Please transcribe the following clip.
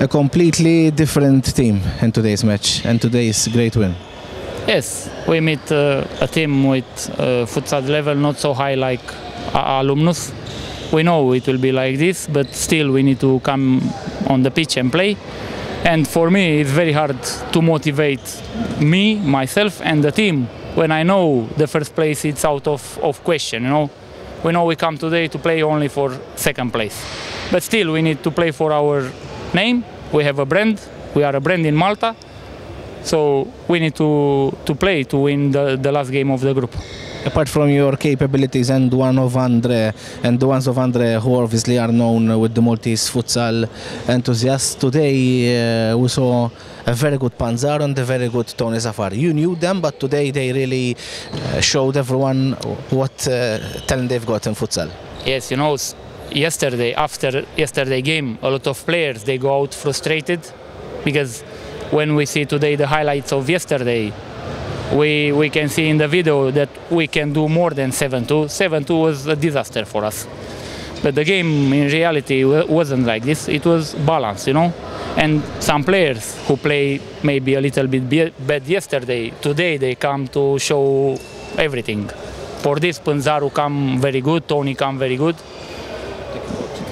a completely different team in today's match and today's great win. Yes, we meet uh, a team with uh, futsal level not so high like uh, Alumnus. We know it will be like this, but still we need to come on the pitch and play. And for me, it's very hard to motivate me, myself, and the team when I know the first place it's out of, of question. You know, we know we come today to play only for second place, but still we need to play for our name. We have a brand. We are a brand in Malta, so we need to to play to win the, the last game of the group. Apart from your capabilities and one of Andre and the ones of Andre who obviously are known with the Maltese futsal enthusiasts, today uh, we saw a very good Panzaru and a very good Tony Zafar. You knew them, but today they really uh, showed everyone what uh, talent they've got in futsal. Yes, you know, s- yesterday after yesterday game, a lot of players they go out frustrated because when we see today the highlights of yesterday, we we can see in the video that we can do more than 7-2. 7-2 was a disaster for us. But the game in reality wasn't like this. It was balanced, you know. And some players who play maybe a little bit bad yesterday, today they come to show everything. For this, Panzaru come very good, Tony come very good.